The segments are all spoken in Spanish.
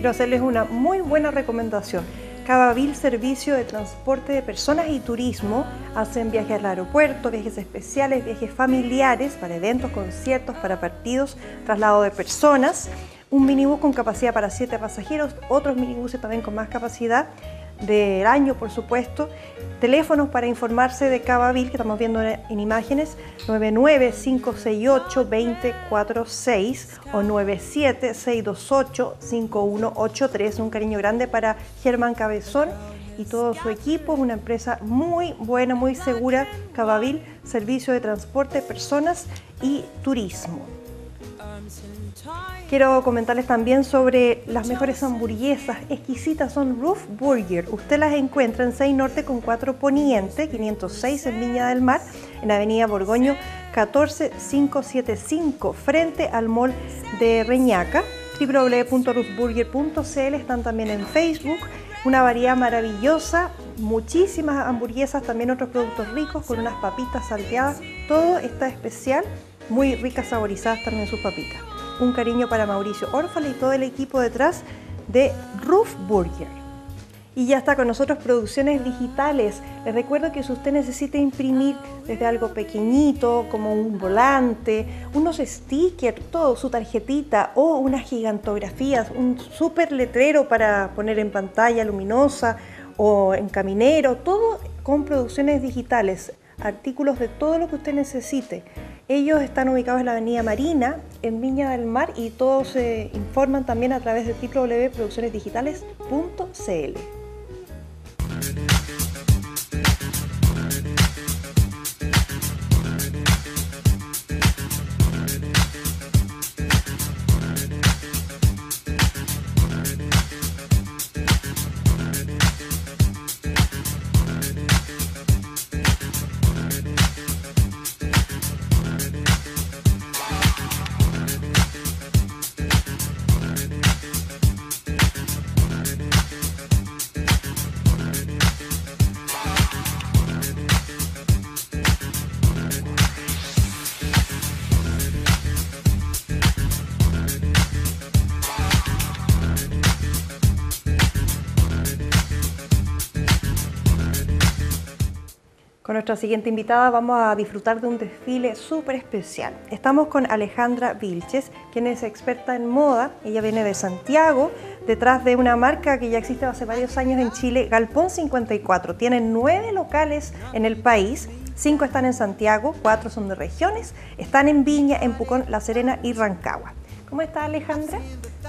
quiero hacerles una muy buena recomendación. Cabavil Servicio de Transporte de Personas y Turismo hacen viajes al aeropuerto, viajes especiales, viajes familiares para eventos, conciertos, para partidos, traslado de personas, un minibús con capacidad para 7 pasajeros, otros minibuses también con más capacidad del año, por supuesto. Teléfonos para informarse de Cabavil, que estamos viendo en imágenes, 99658-2046 o 97628-5183. Un cariño grande para Germán Cabezón y todo su equipo. Una empresa muy buena, muy segura. Cabavil, servicio de transporte, personas y turismo. Quiero comentarles también sobre las mejores hamburguesas exquisitas, son Roof Burger. Usted las encuentra en 6 Norte con 4 Poniente, 506 en Viña del Mar, en Avenida Borgoño 14575, frente al mall de Reñaca. www.roofburger.cl están también en Facebook. Una variedad maravillosa, muchísimas hamburguesas, también otros productos ricos con unas papitas salteadas. Todo está especial, muy ricas, saborizadas también sus papitas un cariño para Mauricio Orfala y todo el equipo detrás de Roof Burger. Y ya está con nosotros Producciones Digitales. Les recuerdo que si usted necesita imprimir desde algo pequeñito, como un volante, unos stickers, todo, su tarjetita o unas gigantografías, un súper letrero para poner en pantalla luminosa o en caminero, todo con Producciones Digitales, artículos de todo lo que usted necesite. Ellos están ubicados en la Avenida Marina, en Viña del Mar, y todos se informan también a través de www.produccionesdigitales.cl. nuestra siguiente invitada vamos a disfrutar de un desfile súper especial. Estamos con Alejandra Vilches, quien es experta en moda. Ella viene de Santiago, detrás de una marca que ya existe hace varios años en Chile, Galpón 54. Tiene nueve locales en el país. Cinco están en Santiago, cuatro son de regiones, están en Viña, en Pucón, La Serena y Rancagua. ¿Cómo está Alejandra?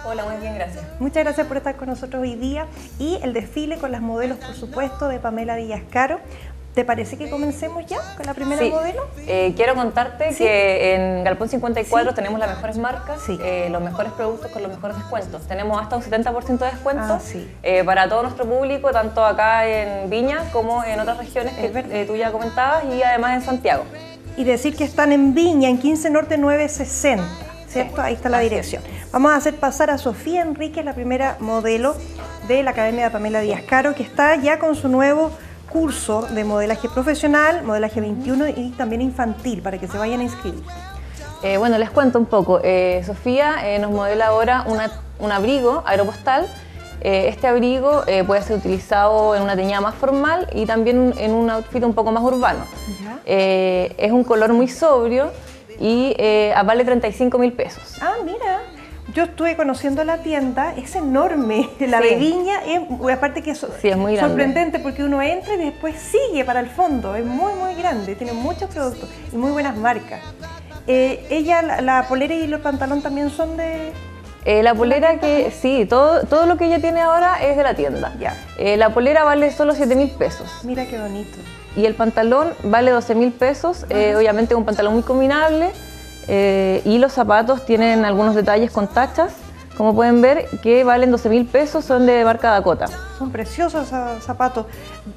Hola, muy bien, gracias. Muchas gracias por estar con nosotros hoy día y el desfile con las modelos, por supuesto, de Pamela Díaz Caro. ¿Te parece que comencemos ya con la primera modelo? Eh, quiero contarte que en Galpón 54 tenemos las mejores marcas, eh, los mejores productos con los mejores descuentos. Tenemos hasta un 70% de descuento Ah, eh, para todo nuestro público, tanto acá en Viña como en otras regiones que tú ya comentabas y además en Santiago. Y decir que están en Viña, en 15 Norte 960, ¿cierto? Ahí está la dirección. Vamos a hacer pasar a Sofía Enríquez, la primera modelo de la Academia de Pamela Díaz Caro, que está ya con su nuevo curso de modelaje profesional, modelaje 21 y también infantil, para que se vayan a inscribir. Eh, bueno, les cuento un poco. Eh, Sofía eh, nos modela ahora una- un abrigo aeropostal. Eh, este abrigo eh, puede ser utilizado en una teñida más formal y también en un outfit un poco más urbano. Eh, es un color muy sobrio y eh, vale 35 mil pesos. Ah, mira. Yo estuve conociendo la tienda, es enorme. La Sí. de Viña, es, aparte que es, Sí, es muy sorprendente porque uno entra y después sigue para el fondo. Es muy, muy grande, tiene muchos productos y muy buenas marcas. Eh, ella, la, la polera y el pantalón también son de... Eh, la polera que, sí, todo, todo lo que ella tiene ahora es de la tienda. Ya. Eh, la polera vale solo 7 mil pesos. Mira qué bonito. Y el pantalón vale 12 mil pesos, eh, obviamente un pantalón muy combinable. Eh, y los zapatos tienen algunos detalles con tachas, como pueden ver, que valen 12 mil pesos, son de marca Dakota. Son preciosos zapatos.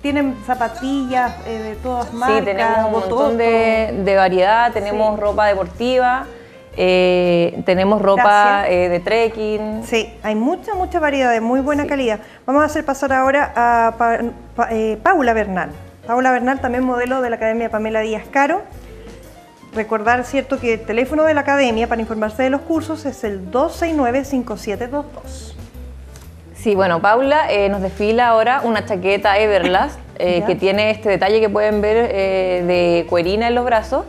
Tienen zapatillas eh, de todas marcas. sí, tenemos un montón de, de variedad, tenemos Sí. ropa deportiva, eh, tenemos ropa eh, de trekking. Sí, hay mucha, mucha variedad de muy buena calidad. Vamos a hacer pasar ahora a Pa- Pa- Paula Bernal. Paula Bernal, también modelo de la Academia Pamela Díaz Caro. Recordar, cierto, que el teléfono de la Academia para informarse de los cursos es el 269-5722. Sí, bueno, Paula eh, nos desfila ahora una chaqueta Everlast eh, que tiene este detalle que pueden ver eh, de cuerina en los brazos.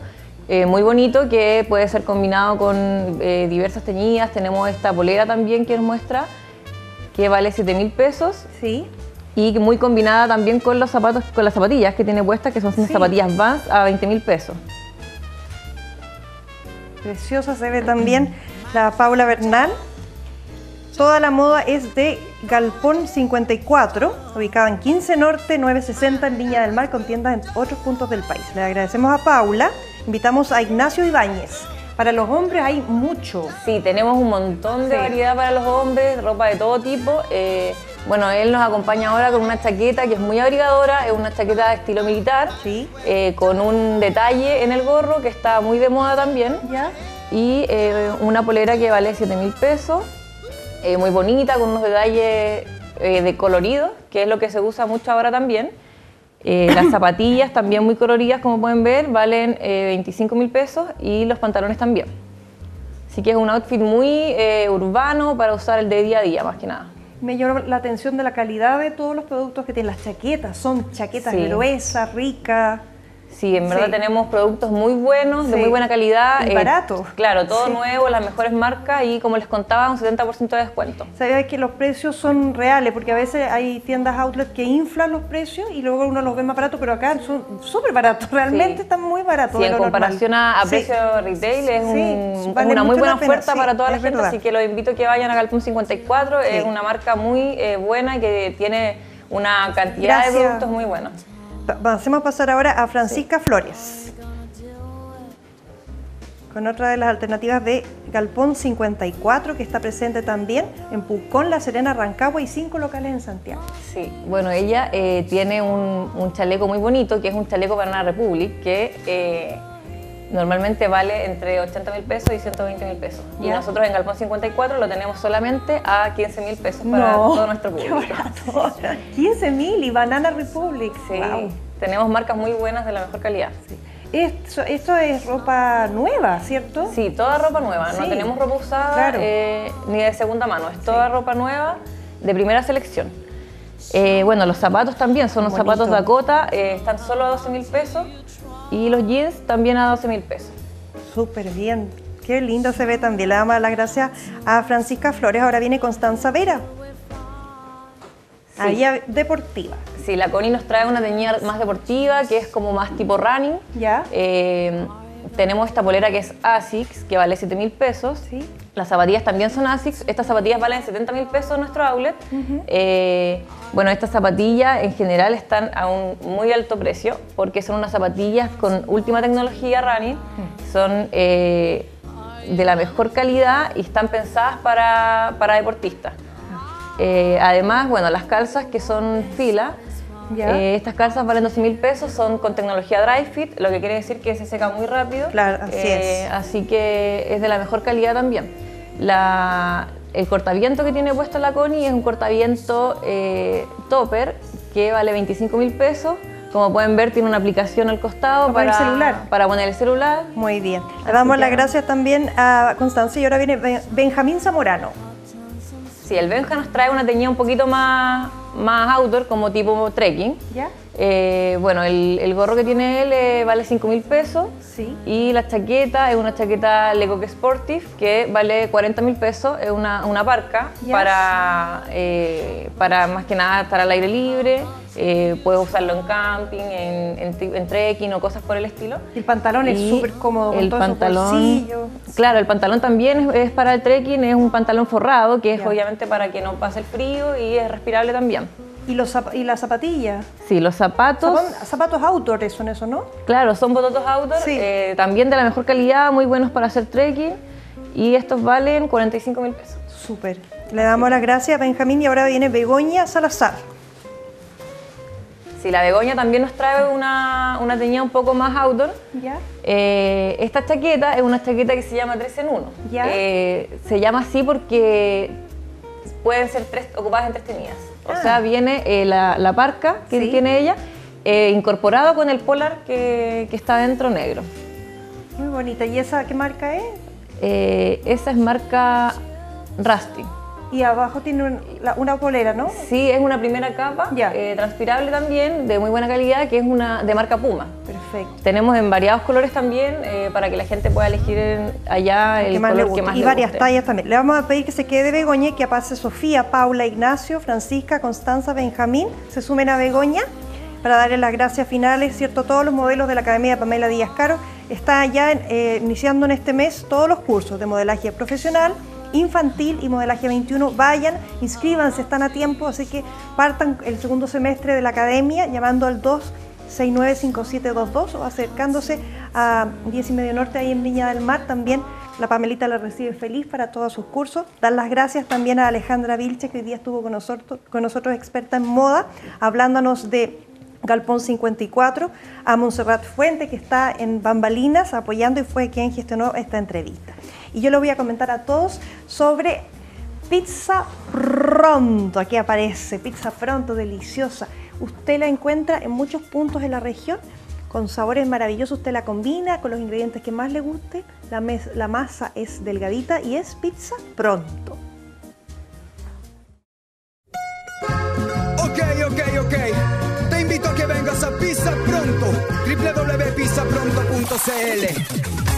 muy bonito que puede ser combinado con diversas teñidas. Tenemos esta polera también que nos muestra que vale 7 mil pesos. Sí. Y muy combinada también con los zapatos, con las zapatillas que tiene puestas, que son zapatillas Vans a 20 mil pesos. Preciosa se ve también la Paula Bernal. Toda la moda es de Galpón 54, ubicada en 15 Norte, 960 en Viña del Mar, con tiendas en otros puntos del país. Le agradecemos a Paula. Invitamos a Ignacio Ibáñez. Para los hombres hay mucho. Sí, tenemos un montón de variedad para los hombres, ropa de todo tipo. Eh, bueno, él nos acompaña ahora con una chaqueta que es muy abrigadora, es una chaqueta de estilo militar, sí. Eh, con un detalle en el gorro que está muy de moda también. ¿Ya? Y eh, una polera que vale 7 mil pesos, muy bonita, con unos detalles de colorido, que es lo que se usa mucho ahora también. Eh, las zapatillas también muy coloridas, como pueden ver, valen 25 eh, mil pesos y los pantalones también. Así que es un outfit muy eh, urbano para usar el de día a día, más que nada. Me llama la atención de la calidad de todos los productos que tienen las chaquetas. Son chaquetas gruesas, ricas. Sí, en verdad tenemos productos muy buenos, de muy buena calidad. Y eh, baratos. Claro, todo nuevo, las mejores marcas y como les contaba, un 70% de descuento. Sabía que los precios son reales, porque a veces hay tiendas outlet que inflan los precios y luego uno los ve más baratos, pero acá son súper baratos, realmente están muy baratos. Sí, en comparación a, precio retail es una muy buena oferta para toda la gente, así que los invito a que vayan a Galpón 54, es una marca muy eh, buena que tiene una cantidad de productos muy buenos. Vamos a pasar ahora a Francisca Flores. Con otra de las alternativas de Galpón 54, que está presente también en Pucón, La Serena, Rancagua y cinco locales en Santiago. Sí, bueno, ella eh, tiene un, chaleco muy bonito, que es un chaleco para una Republic, que eh, normalmente vale entre 80 mil pesos y 120 mil pesos. Y nosotros en Galpón 54 lo tenemos solamente a 15 mil pesos para todo nuestro público. 15 mil y Banana Republic. Sí, tenemos marcas muy buenas de la mejor calidad. Esto, esto, es ropa nueva, ¿cierto? Sí, toda ropa nueva. No tenemos ropa usada eh, ni de segunda mano. Es toda ropa nueva de primera selección. Eh, bueno, los zapatos también son los zapatos Dakota, eh, están solo a 12 mil pesos y los jeans también a 12 mil pesos. Súper bien, qué lindo se ve también. Le damos las gracias a Francisca Flores. Ahora viene Constanza Vera. Ahí deportiva. Sí, la Connie nos trae una teñida más deportiva, que es como más tipo running. Ya. Eh, tenemos esta polera que es ASICS, que vale 7 mil pesos. Sí. Las zapatillas también son ASICS. Estas zapatillas valen 70 mil pesos en nuestro outlet. Eh, bueno, estas zapatillas en general están a un muy alto precio porque son unas zapatillas con última tecnología running. Son eh, de la mejor calidad y están pensadas para, para deportistas. Eh, además, bueno, las calzas que son fila, eh, estas calzas valen 12 mil pesos, son con tecnología dry fit, lo que quiere decir que se seca muy rápido. Claro, así es. Así que es de la mejor calidad también. La, el cortaviento que tiene puesto la Connie es un cortaviento eh, topper que vale 25 mil pesos. Como pueden ver, tiene una aplicación al costado para, para, el celular. para poner el celular. Muy bien. Le damos las gracias también a Constancia y ahora viene Benjamín Zamorano. Sí, el Benja nos trae una teñida un poquito más, más outdoor, como tipo trekking. ¿Ya? Eh, bueno, el, gorro que tiene él eh, vale 5 mil pesos. Sí. Y la chaqueta es una chaqueta Lego Sportive que vale 40 mil pesos. Es una, una parca para, eh, para más que nada estar al aire libre. Eh, puedes usarlo en camping, en, en, trekking o cosas por el estilo. El pantalón es súper cómodo, el pantalón, Claro, el pantalón también es, para el trekking, es un pantalón forrado, que es obviamente para que no pase el frío y es respirable también. ¿Y, los, y las zapatillas? Sí, los zapatos. zapatos outdoor son eso, ¿no? Claro, son bototos outdoor, eh, también de la mejor calidad, muy buenos para hacer trekking. Y estos valen 45 mil pesos. Súper. Le damos las gracias a Benjamín y ahora viene Begoña Salazar. Sí, la Begoña también nos trae una, una teñida un poco más outdoor. ¿Ya? Eh, esta chaqueta es una chaqueta que se llama 3 en 1. ¿Ya? Eh, se llama así porque pueden ser tres, ocupadas en tres teñidas. O ah. sea, viene eh, la, la, parca que tiene ella incorporado con el polar que, que, está dentro negro. Muy bonita. ¿Y esa qué marca es? esa es marca Rusty. Y abajo tiene un- la- una polera, ¿no? Sí, es una primera capa, Ya. eh, transpirable también, de muy buena calidad, que es una de marca Puma. Perfecto. Tenemos en variados colores también, eh, para que la gente pueda elegir en- allá el que más le color guste. que más y le varias guste. tallas también. Le vamos a pedir que se quede de Begoña y que pase Sofía, Paula, Ignacio, Francisca, Constanza, Benjamín, se sumen a Begoña para darle las gracias finales, ¿cierto? Todos los modelos de la Academia de Pamela Díaz Caro están ya eh, iniciando en este mes todos los cursos de modelaje profesional, infantil y modelaje 21. Vayan, inscríbanse, están a tiempo, así que partan el segundo semestre de la Academia llamando al 2 695722 o acercándose a 10 y medio norte ahí en Viña del Mar. También la Pamelita la recibe feliz para todos sus cursos. Dar las gracias también a Alejandra Vilche, que hoy día estuvo con nosotros, con nosotros experta en moda, hablándonos de Galpón 54, a Montserrat Fuente, que está en Bambalinas apoyando y fue quien gestionó esta entrevista. Y yo le voy a comentar a todos sobre Pizza Pronto, aquí aparece, Pizza Pronto, deliciosa. Usted la encuentra en muchos puntos de la región, con sabores maravillosos, usted la combina con los ingredientes que más le guste, la, la masa es delgadita y es Pizza Pronto. Ok, ok, ok. Invito a que vengas a Pizza Pronto. www.pizzapronto.cl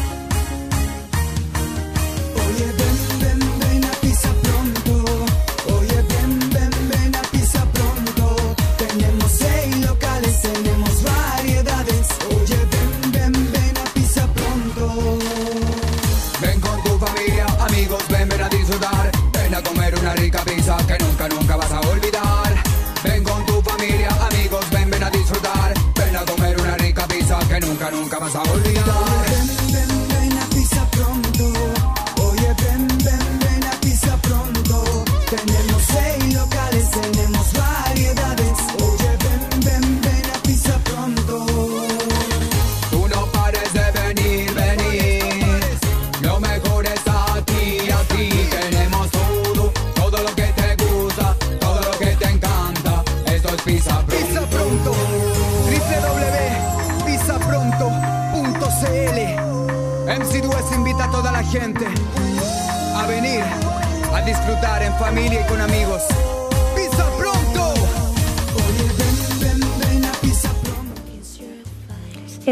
nunca, nunca vas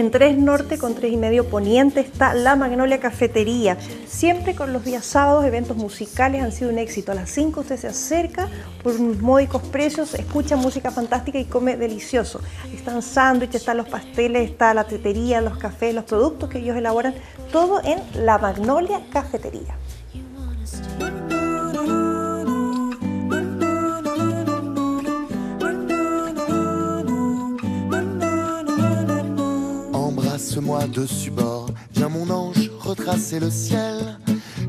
En 3 Norte con 3 y medio Poniente está La Magnolia Cafetería. Siempre con los días sábados, eventos musicales han sido un éxito. A las 5 usted se acerca por unos módicos precios, escucha música fantástica y come delicioso. Están sándwiches, están los pasteles, está la tetería, los cafés, los productos que ellos elaboran, todo en La Magnolia Cafetería. Embrasse-moi dessus bord, viens mon ange retracer le ciel.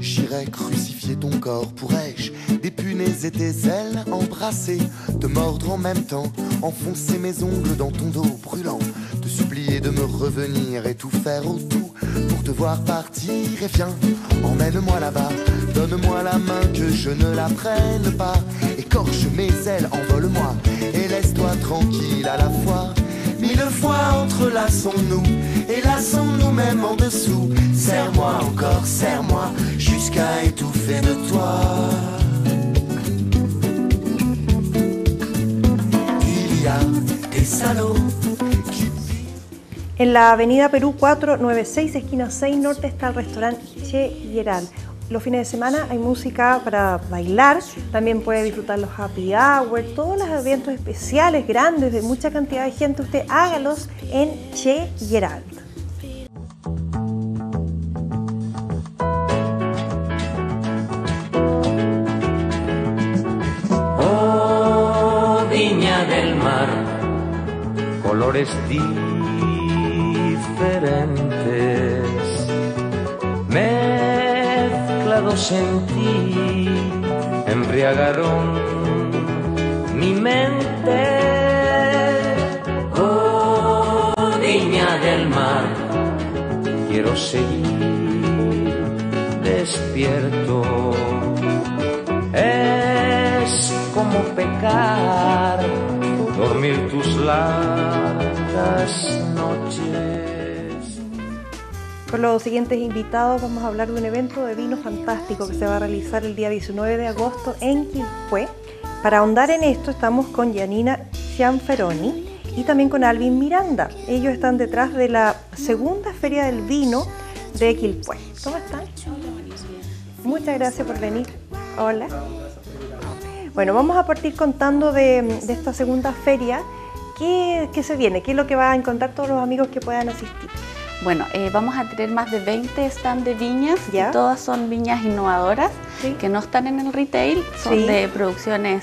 J'irai crucifier ton corps, pourrais-je dépunaise tes ailes, embrasser, te mordre en même temps, enfoncer mes ongles dans ton dos brûlant, te supplier de me revenir et tout faire au tout pour te voir partir et viens, emmène-moi là-bas, donne-moi la main que je ne la prenne pas, écorche mes ailes, envole-moi et laisse-toi tranquille à la fois. Mille fois entrelaçons-nous et lassons-nous même en dessous. Serre-moi encore, serre-moi jusqu'à étouffer de toi. Il y a des salauds qui En la avenida Perú 496, esquina 6 Norte, está el restaurante Che Yeral. Los fines de semana hay música para bailar, también puede disfrutar los happy hour, todos los eventos especiales, grandes, de mucha cantidad de gente, usted hágalos en Che Yeral. Oh, colores diferentes, mezclados en ti, embriagaron mi mente. Oh, viña del mar, quiero seguir despierto. Es como pecar, dormir tus largas. Con los siguientes invitados vamos a hablar de un evento de vino fantástico que se va a realizar el día 19 de agosto en Quilpué. Para ahondar en esto estamos con Janina Cianferoni y también con Alvin Miranda. Ellos están detrás de la segunda feria del vino de Quilpué. ¿Cómo están? Muchas gracias por venir. Hola. Bueno, vamos a partir contando de, de esta segunda feria. ¿Qué, ¿Qué se viene? ¿Qué es lo que van a encontrar todos los amigos que puedan asistir? Bueno, eh, vamos a tener más de 20 stands de viñas Ya. y todas son viñas innovadoras Sí. que no están en el retail, son Sí. de producciones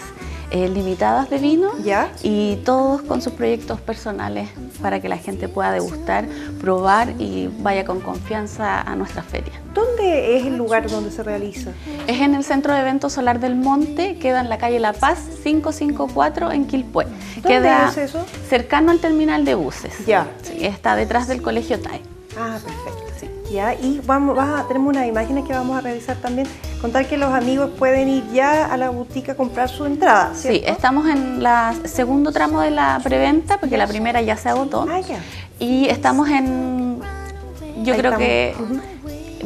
eh, limitadas de vino ¿Ya? y todos con sus proyectos personales para que la gente pueda degustar, probar y vaya con confianza a nuestra feria. ¿Dónde es el lugar donde se realiza? Es en el Centro de Eventos Solar del Monte, queda en la calle La Paz 554 en Quilpué. ¿Dónde queda es eso? cercano al terminal de buses. Ya. Sí, está detrás del Colegio TAE. Ah, perfecto. Ya, y vamos, tenemos unas imágenes que vamos a revisar también. Contar que los amigos pueden ir ya a la boutique a comprar su entrada, Sí, estamos en el segundo tramo de la preventa, porque la primera ya se agotó. Ah, ya. Y estamos en, yo Ahí creo estamos. que,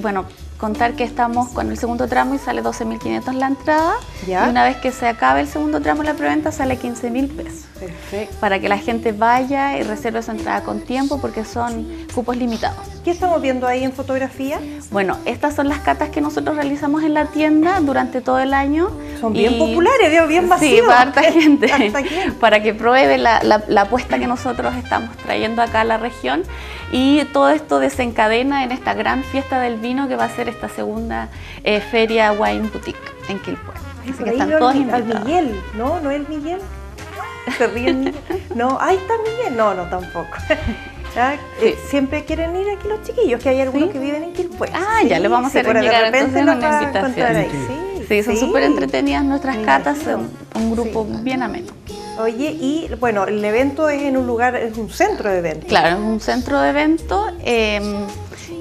bueno, contar que estamos con el segundo tramo y sale 12.500 la entrada. Ya. Y una vez que se acabe el segundo tramo de la preventa sale 15.000 pesos. Perfecto. Para que la gente vaya y reserve su entrada con tiempo porque son cupos limitados. ¿Qué estamos viendo ahí en fotografía? Bueno, estas son las catas que nosotros realizamos en la tienda durante todo el año. Son bien Y- populares, veo bien Sí, masivos. para harta gente. Para que pruebe la, la- la apuesta que nosotros estamos trayendo acá a la región. Y todo esto desencadena en esta gran fiesta del vino que va a ser esta segunda eh, feria Wine Boutique en Quilpué. Ay, Así que ahí están todos al, al invitados. Miguel, ¿no? ¿No es el Miguel? ¿Se ríe el Miguel? No, ahí está Miguel. No, no, tampoco. Eh, Siempre quieren ir aquí los chiquillos, que hay algunos Sí. que viven en Quilpué. Ah, ya le vamos a hacer por- de llegar repente entonces una invitación. ahí. Sí, Sí, son sí. súper entretenidas nuestras catas, son un grupo Sí. bien ameno. Oye, y bueno, el evento es en un lugar, es un centro de eventos. Claro, es un centro de evento eh,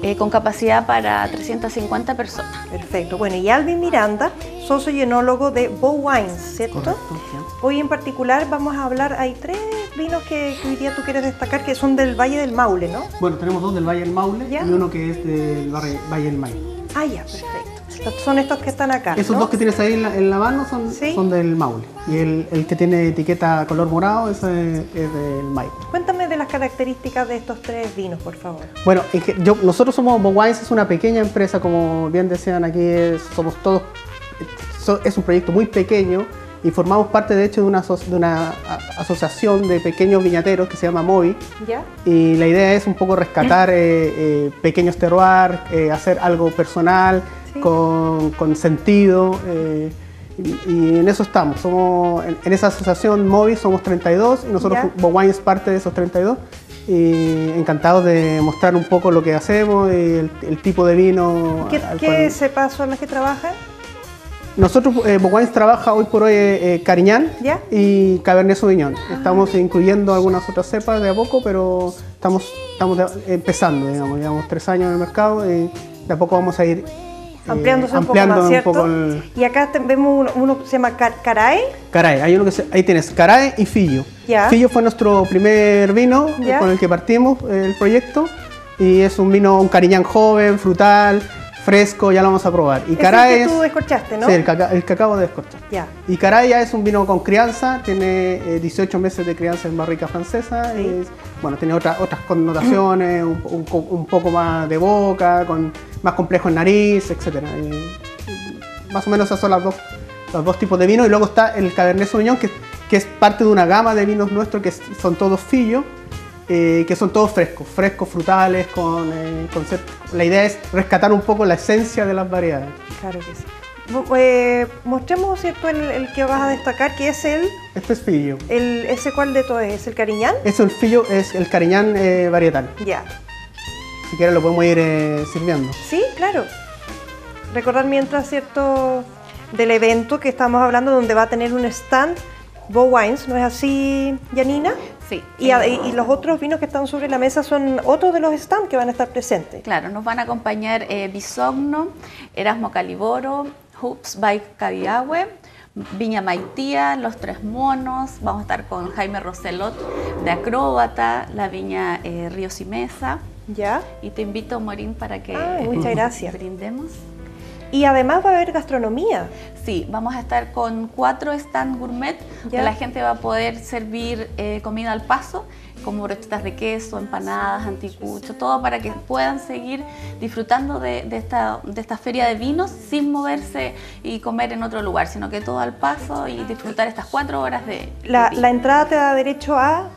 eh, con capacidad para 350 personas. Perfecto. Bueno, y Alvin Miranda, socio y enólogo de Bow Wines, ¿cierto? Correcto, sí. Hoy en particular vamos a hablar, hay tres vinos que, que hoy día tú quieres destacar que son del Valle del Maule, ¿no? Bueno, tenemos dos del Valle del Maule ¿Ya? y uno que es del Valle del Maule. Ah, ya, perfecto. Estos Son estos que están acá. Esos ¿no? dos que tienes ahí en la, en la mano son, Sí. son del Maule. Y el, el que tiene etiqueta color morado ese es del Maule. Cuéntame de las características de estos tres vinos, por favor. Bueno, yo- nosotros somos Bowines, es una pequeña empresa, como bien decían aquí, es- somos todos, so- es un proyecto muy pequeño y formamos parte de hecho de una, aso- de una asociación de pequeños viñateros que se llama Movi. ¿Ya? Y la idea es un poco rescatar eh, eh, pequeños terroir, eh, hacer algo personal, Sí. con, con sentido. y, y en eso estamos. Somos, en, en esa asociación Movi somos 32 y nosotros, Ya. Bowine es parte de esos 32. Y encantados de mostrar un poco lo que hacemos y el, el tipo de vino. ¿Qué, al qué cual- cepas son las que trabajan? Nosotros, eh, trabaja hoy por hoy eh, eh, Cariñán ¿Ya? y Cabernet Sauvignon. Estamos incluyendo algunas otras cepas de a poco, pero estamos, estamos de- empezando, digamos, llevamos tres años en el mercado y de a poco vamos a ir eh, Ampliándose un poco ampliando más, un ¿cierto? poco el Y acá vemos uno, uno que se llama Car-. Hay uno que se- ahí tienes Carae y Fillo. Ya. Fillo fue nuestro primer vino eh, Ya. con el que partimos eh, el proyecto y es un vino, un Cariñán joven, frutal, fresco, ya lo vamos a probar. Y Es el que tú es- descorchaste, ¿no? Sí, el que, aca- el que acabo de descorchar. Ya. Y Caray ya es un vino con crianza, tiene eh, 18 meses de crianza en barrica francesa, Sí. bueno, tiene otra- otras connotaciones, un, un un poco más de boca, con, más complejo en nariz, etc. más o menos esos son las dos, los dos tipos de vino. Y luego está el Cabernet Sauvignon, que, que es parte de una gama de vinos nuestros que son todos fillos, eh, que son todos frescos, frescos, frutales, con, eh, con cer- la idea es rescatar un poco la esencia de las variedades. Claro que sí. Eh, mostremos, ¿cierto?, el, el que vas a destacar, que es el, Este es fillo. el ¿ese cuál de todos es? ¿El Cariñán? Eso el fillo es el cariñán eh, varietal. Ya. Si quieres lo podemos ir eh, sirviendo. Sí, claro. Recordar mientras, ¿cierto?, del evento que estamos hablando, donde va a tener un stand Bow Wines, ¿no es así, Janina? Sí. Y, a- y- y los otros vinos que están sobre la mesa son otros de los stands que van a estar presentes. Claro, nos van a acompañar eh, Bisogno, Erasmo Caliboro, Hoops by Cabiahue, Viña Maitía, Los Tres Monos, vamos a estar con Jaime Roselot de Acróbata, la Viña eh, Ríos y Mesa, ¿Ya? Y te invito, Morín, para que Ay, muchas gracias. brindemos. Y además va a haber gastronomía. Sí, vamos a estar con cuatro stand gourmet, donde la gente va a poder servir eh, comida al paso, como brochetas de queso, empanadas, anticucho, todo para que puedan seguir disfrutando de, de esta, de esta feria de vinos sin moverse y comer en otro lugar, sino que todo al paso y disfrutar estas cuatro horas de, de la entrada te da derecho a...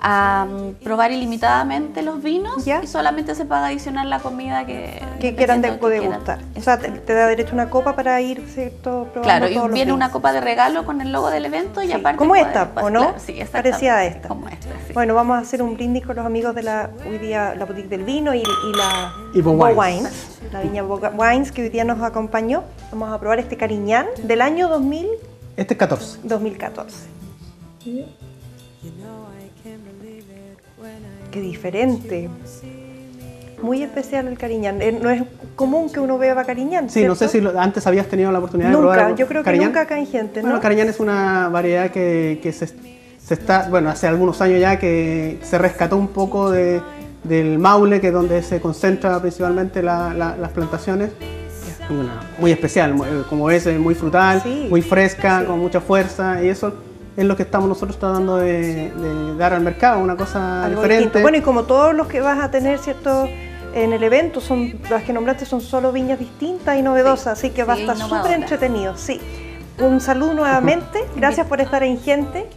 a mm, probar ilimitadamente los vinos Ya. y solamente se paga adicional la comida que, que quieran de, dependiendo de que quieran. gustar. O sea, te, te da derecho a una copa para ir, ¿cierto? Probando Claro, y todos los viene una copa de regalo con el logo del evento y Sí, aparte... como esta, pues, ¿o no? claro, sí. Parecida a esta. Como esta, sí. Bueno, vamos a hacer un brindis con los amigos de la hoy día la boutique del vino y, y la Y Bo Bo Wines. la viña Bo Wines que hoy día nos acompañó. Vamos a probar este cariñán del año 2000, Este es 14. 2014. Qué diferente. Muy especial el cariñán. Eh, No es común que uno beba cariñán. Sí, no sé si ¿cierto? lo- antes habías tenido la oportunidad de Nunca, probar. yo creo que Cariñán. nunca acá en gente, Bueno, ¿no? Cariñán es una variedad que, que se, se está, bueno, hace algunos años ya que se rescató un poco de, del Maule, que es donde se concentra principalmente la- la- las plantaciones. Es una- muy especial, muy- como ves, es muy frutal, Sí. muy fresca, con mucha fuerza, y eso es lo que estamos nosotros tratando de, de dar al mercado, una cosa Algo diferente. distinto. Bueno, y como todos los que vas a tener, ¿cierto? En el evento, son las que nombraste son solo viñas distintas y novedosas, así que va a estar súper entretenido. Sí. Un saludo nuevamente. Gracias por estar en Gente.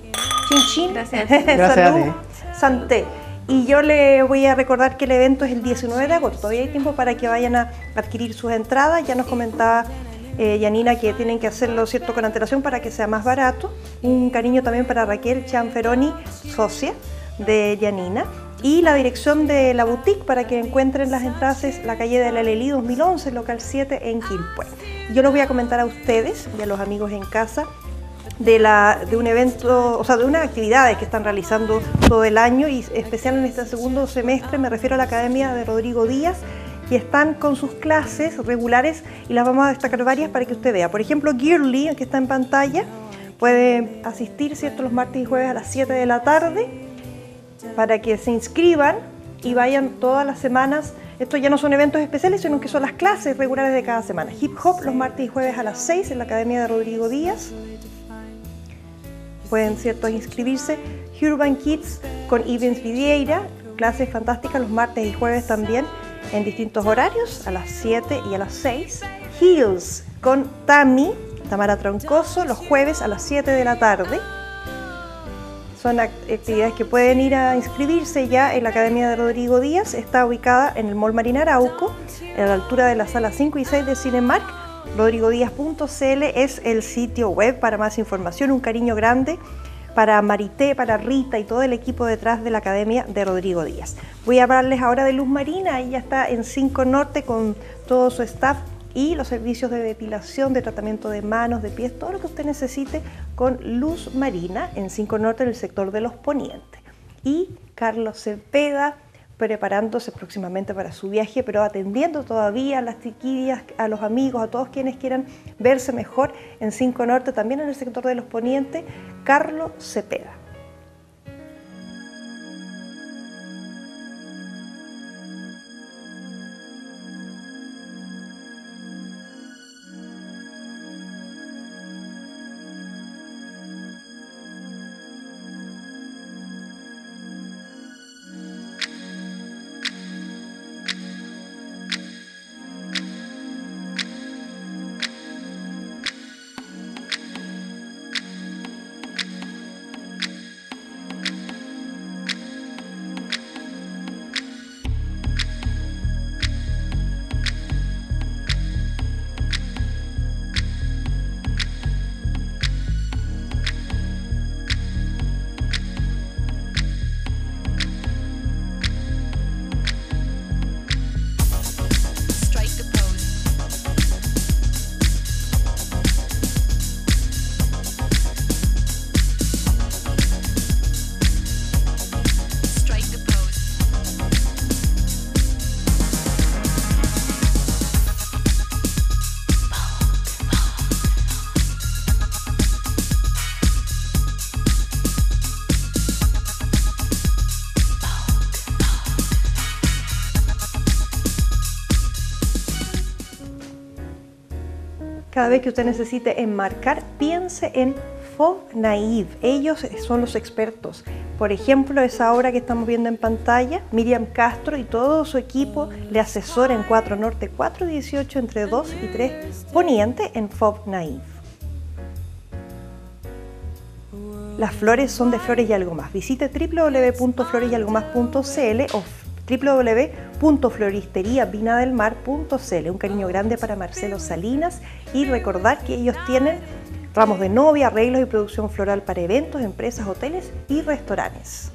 Chin chin. Gracias. Gracias a Salud. ti. Santé. Y yo le voy a recordar que el evento es el 19 de agosto. Todavía hay tiempo para que vayan a adquirir sus entradas. Ya nos comentaba eh, Yanina que tienen que hacerlo cierto con antelación para que sea más barato. Un cariño también para Raquel Chanferoni, socia de Yanina. Y la dirección de la boutique para que encuentren las entradas es la calle de la Lelí 2011, local 7 en Quilpué. Yo les voy a comentar a ustedes y a los amigos en casa de, la, de un evento, o sea, de unas actividades que están realizando todo el año y especial en este segundo semestre, me refiero a la Academia de Rodrigo Díaz, que están con sus clases regulares y las vamos a destacar varias para que usted vea. Por ejemplo, Gearly, que está en pantalla, puede asistir, ¿cierto?, los martes y jueves a las 7 de la tarde para que se inscriban y vayan todas las semanas. Estos ya no son eventos especiales, sino que son las clases regulares de cada semana. Hip Hop los martes y jueves a las 6 en la Academia de Rodrigo Díaz. Pueden cierto inscribirse. Urban Kids con Ivens Vidieira, clases fantásticas los martes y jueves también en distintos horarios, a las 7 y a las 6. Heels con Tami, Tamara Troncoso, los jueves a las 7 de la tarde. Son act- actividades que pueden ir a inscribirse ya en la Academia de Rodrigo Díaz. Está ubicada en el Mall Marina Arauco, a la altura de la sala 5 y 6 de Cinemark. rodrigodíaz.cl es el sitio web para más información. Un cariño grande para Marité, para Rita y todo el equipo detrás de la Academia de Rodrigo Díaz. Voy a hablarles ahora de Luz Marina. Ella está en 5 Norte con todo su staff y los servicios de depilación, de tratamiento de manos, de pies, todo lo que usted necesite con Luz Marina en 5 Norte, en el sector de los Ponientes. Y Carlos Cepeda preparándose próximamente para su viaje, pero atendiendo todavía a las chiquillas, a los amigos, a todos quienes quieran verse mejor en 5 Norte, también en el sector de los Ponientes, Carlos Cepeda. Vez que usted necesite enmarcar, piense en Fob Naive. Ellos son los expertos. Por ejemplo, esa obra que estamos viendo en pantalla, Miriam Castro y todo su equipo le asesora en 4 Norte 418 entre 2 y 3 Poniente en Fob Naive. Las flores son de Flores y Algo Más. Visite www.floresyalgomás.cl o www.floristeriavinadelmar.cl. Un cariño grande para Marcelo Salinas y recordar que ellos tienen ramos de novia, arreglos y producción floral para eventos, empresas, hoteles y restaurantes.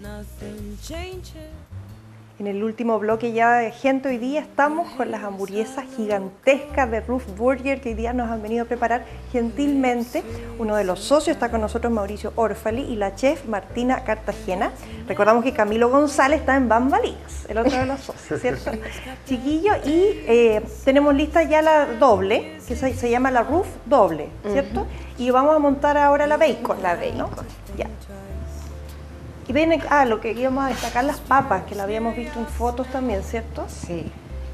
En el último bloque ya de gente hoy día estamos con las hamburguesas gigantescas de Roof Burger que hoy día nos han venido a preparar gentilmente. Uno de los socios está con nosotros Mauricio Orfali y la chef Martina Cartagena. Recordamos que Camilo González está en Bambalinas, el otro de los socios, ¿cierto? Chiquillo, y eh, tenemos lista ya la doble, que se, se llama la Roof doble, ¿cierto? Y vamos a montar ahora la bacon. La ¿no? bacon. Ya. Y ven, ah, lo que íbamos a destacar, las papas, que las habíamos visto en fotos también, ¿cierto? Sí.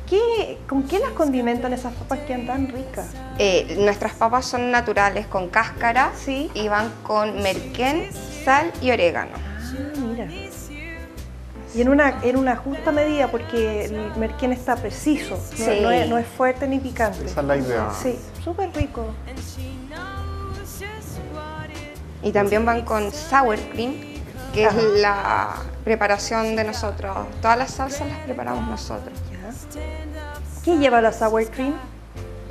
¿Qué, ¿Con qué las condimentan esas papas que tan ricas? Eh, nuestras papas son naturales con cáscara Sí. y van con merquén, sal y orégano. Ah, mira. Y en una, en una justa medida, porque el merquén está preciso, no, Sí. no es, no es fuerte ni picante. Esa es la idea. Sí, súper rico. Y también van con sour cream, que Ajá. es la preparación de nosotros. Todas las salsas las preparamos nosotros. ¿Qué lleva la sour cream?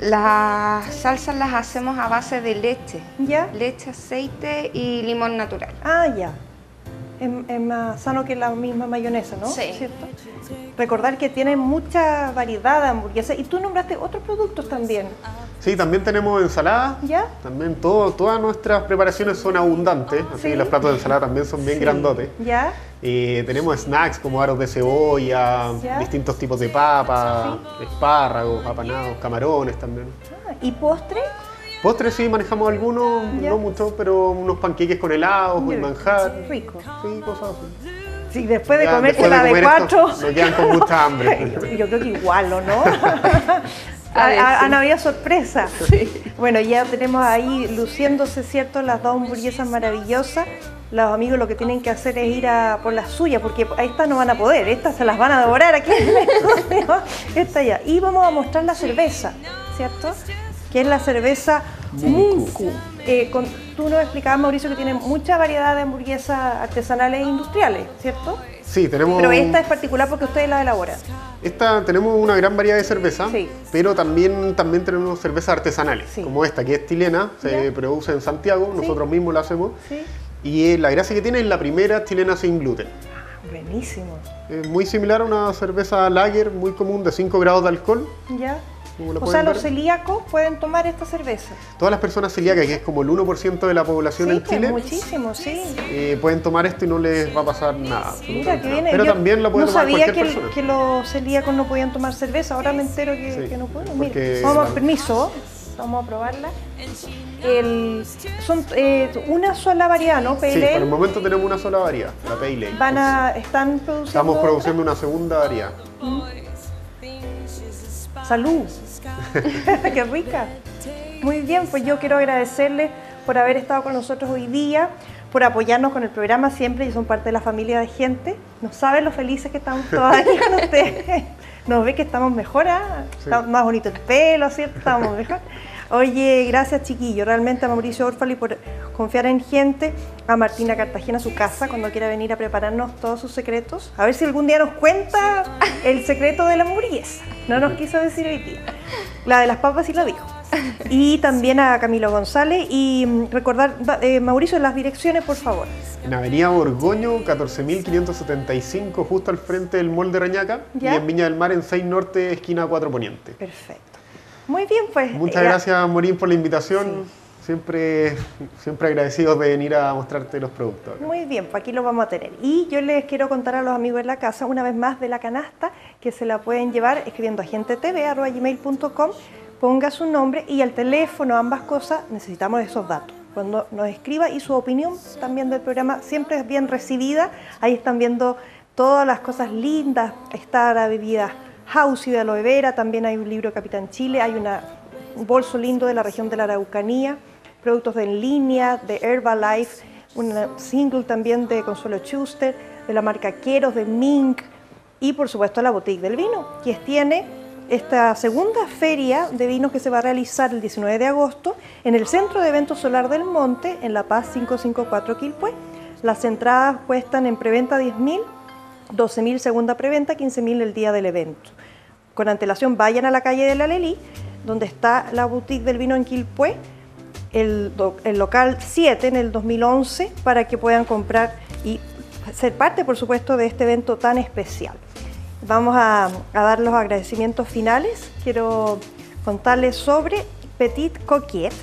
Las salsas las hacemos a base de leche. ¿Ya? Leche, aceite y limón natural. Ah, ya. Es, es más sano que la misma mayonesa, ¿no? Sí. ¿Cierto? Recordar que tienen mucha variedad de hamburguesas. Y tú nombraste otros productos también. Sí, también tenemos ensalada. ¿Ya? También todo, todas nuestras preparaciones son abundantes, así Sí. que los platos de ensalada también son bien Sí. grandotes. ¿Ya? Y tenemos snacks como aros de cebolla, Ya. distintos tipos de papa, espárragos, apanados, camarones también. Ah, ¿Y postre? Postres sí manejamos algunos, Ya. no mucho, pero unos panqueques con helados, un manjar. Rico. Sí, cosas así. Sí, después de comerse de la de cuatro. esto, nos quedan con mucha hambre. Yo creo que igual, ¿o no? Ha-. Han habido sorpresas. Bueno, ya tenemos ahí luciéndose, ¿cierto? Las dos hamburguesas maravillosas. Los amigos lo que tienen que hacer es ir a por las suyas, porque a estas no van a poder, estas se las van a devorar aquí en el estudio. Esta ya. Y vamos a mostrar la cerveza, ¿cierto? Que es la cerveza Munku. Eh, con- tú nos explicabas, Mauricio, que tiene mucha variedad de hamburguesas artesanales e industriales, ¿cierto? Sí, tenemos. Pero esta es particular porque ustedes la elaboran. Esta tenemos una gran variedad de cerveza, Sí. pero también, también tenemos cervezas artesanales, Sí. como esta que es chilena, se Ya. produce en Santiago, nosotros mismos la hacemos. Sí. Y eh, la gracia que tiene es la primera chilena sin gluten. Buenísimo. Es muy similar a una cerveza lager muy común de 5 grados de alcohol. ¿Ya? Como lo O pueden sea, los ver. celíacos pueden tomar esta cerveza. Todas las personas celíacas, que es como el 1% de la población Sí, en pues, Chile, muchísimo, sí. eh, pueden tomar esto y no les va a pasar nada. Mira, que nada. viene. Pero Yo también la puede no tomar sabía cualquier que, persona. que los celíacos no podían tomar cerveza. Ahora me entero que, Sí, que no pueden. Mira, vamos a permiso. Vamos a probarla. El- son eh, una sola variedad, ¿no? Sí, Pale por el momento tenemos una sola variedad, la Pale Ale. Van a, están produciendo. Estamos otra? produciendo una segunda variedad. Salud. Qué rica. Muy bien, pues yo quiero agradecerles por haber estado con nosotros hoy día, por apoyarnos con el programa siempre y son parte de la familia de gente. No saben lo felices que estamos todas aquí con ustedes. Nos ve que estamos mejor, ¿ah? Sí. Está más bonito el pelo, ¿cierto? Estamos mejor. Oye, gracias chiquillo, realmente a Mauricio Orfali por confiar en gente, a Martina Cartagena, su casa, cuando quiera venir a prepararnos todos sus secretos. A ver si algún día nos cuenta el secreto de la hamburguesa. No nos quiso decir hoy día. La de las papas sí lo dijo. Y también a Camilo González. Y mm, recordar, da- eh, Mauricio, las direcciones, por favor. En Avenida Borgoño, 14.575, justo al frente del Mall de Reñaca. Ya. Y en Viña del Mar, en 6 Norte, esquina 4 Poniente. Perfecto. Muy bien, pues. Muchas gracias, Morín, por la invitación. Siempre, siempre agradecidos de venir a mostrarte los productos. Muy bien, pues aquí lo vamos a tener. Y yo les quiero contar a los amigos de la casa una vez más de la canasta que se la pueden llevar escribiendo agentetv.gmail.com, ponga su nombre y el teléfono, ambas cosas, necesitamos esos datos. Cuando nos escriba y su opinión también del programa siempre es bien recibida. Ahí están viendo todas las cosas lindas. Está la bebida House y de aloe vera, también hay un libro de Capitán Chile, hay un bolso lindo de la región de la Araucanía, productos de en línea, de Herbalife, un single también de Consuelo Schuster, de la marca Queros, de Mink y por supuesto la Boutique del Vino, que tiene esta segunda feria de vinos que se va a realizar el 19 de agosto en el Centro de Eventos Solar del Monte, en La Paz 554 Quilpue. Las entradas cuestan en preventa 10.000, 12.000 segunda preventa, 15.000 el día del evento. Con antelación vayan a la calle de la Lelí, donde está la boutique del vino en do- el local 7 en el 2011, para que puedan comprar y ser parte, por supuesto, de este evento tan especial. Vamos a, a dar los agradecimientos finales. Quiero contarles sobre Petit Coquette,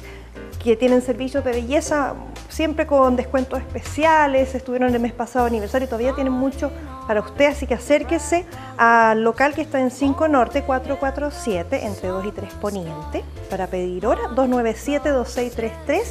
que tienen servicios de belleza siempre con descuentos especiales. Estuvieron el mes pasado aniversario y todavía tienen mucho para usted, así que acérquese al local que está en 5 Norte 447, entre 2 y 3 Poniente, para pedir hora 297-2633.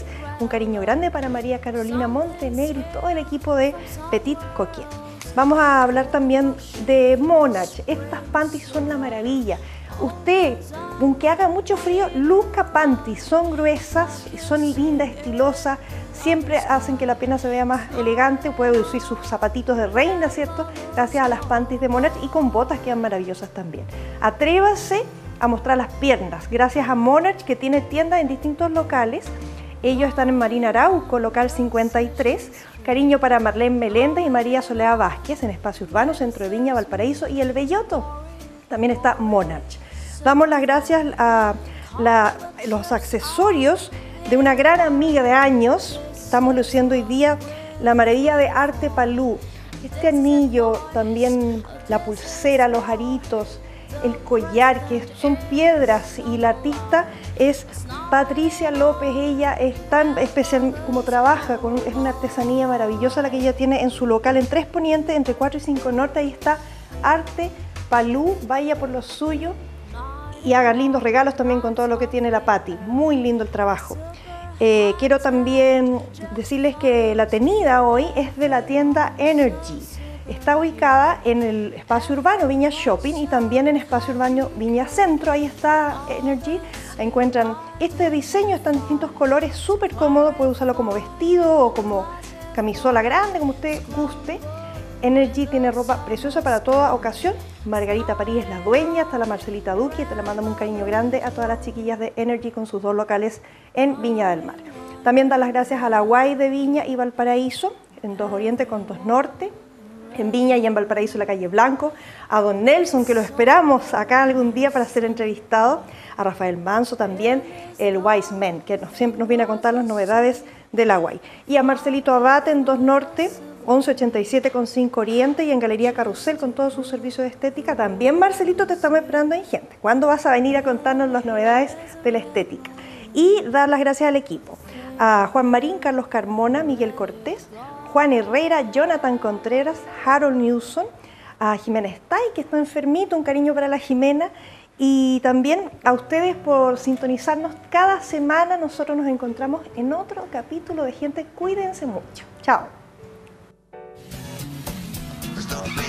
Un cariño grande para María Carolina Montenegro y todo el equipo de Petit Coquette. Vamos a hablar también de Monarch. Estas panties son una maravilla. Usted, aunque haga mucho frío, luzca panties. Son gruesas, son lindas, estilosas. Siempre hacen que la pena se vea más elegante. Puede usar sus zapatitos de reina, ¿cierto? Gracias a las panties de Monarch y con botas quedan maravillosas también. Atrévase a mostrar las piernas. Gracias a Monarch que tiene tiendas en distintos locales. Ellos están en Marina Arauco, local 53. Cariño para Marlene Meléndez y María Soledad Vázquez en Espacio Urbano, Centro de Viña, Valparaíso y El Belloto. También está Monarch. Damos las gracias a los accesorios de una gran amiga de años. Estamos luciendo hoy día la maravilla de Arte Palú. Este anillo, también la pulsera, los aritos, el collar, que son piedras, y la artista es Patricia López. Ella es tan especial como trabaja, con, es una artesanía maravillosa la que ella tiene en su local en Tres Poniente, entre 4 y 5 Norte. Ahí está Arte Palú, vaya por lo suyo y hagan lindos regalos también con todo lo que tiene la Patti. Muy lindo el trabajo. Eh, quiero también decirles que la tenida hoy es de la tienda Energy. Está ubicada en el espacio urbano Viña Shopping y también en espacio urbano Viña Centro. Ahí está Energy. Encuentran este diseño, está en distintos colores, súper cómodo. Puede usarlo como vestido o como camisola grande, como usted guste. Energy tiene ropa preciosa para toda ocasión. Margarita París es la dueña, está la Marcelita Duque, te la mandamos un cariño grande a todas las chiquillas de Energy con sus dos locales en Viña del Mar. También dan las gracias a la Guay de Viña y Valparaíso, en Dos Oriente con Dos Norte, en Viña y en Valparaíso la calle Blanco, a don Nelson, que lo esperamos acá algún día para ser entrevistado, a Rafael Manso también, el Wise Man, que siempre nos viene a contar las novedades de la Guay. Y a Marcelito Abate en Dos Norte, 1187 con 5 Oriente y en Galería Carrusel con todos sus servicios de estética. También Marcelito te estamos esperando en gente. ¿Cuándo vas a venir a contarnos las novedades de la estética? Y dar las gracias al equipo. A Juan Marín, Carlos Carmona, Miguel Cortés, Juan Herrera, Jonathan Contreras, Harold Newson, a Jimena Stay, que está enfermito, un cariño para la Jimena, y también a ustedes por sintonizarnos cada semana. Nosotros nos encontramos en otro capítulo de Gente. Cuídense mucho. Chao. don't be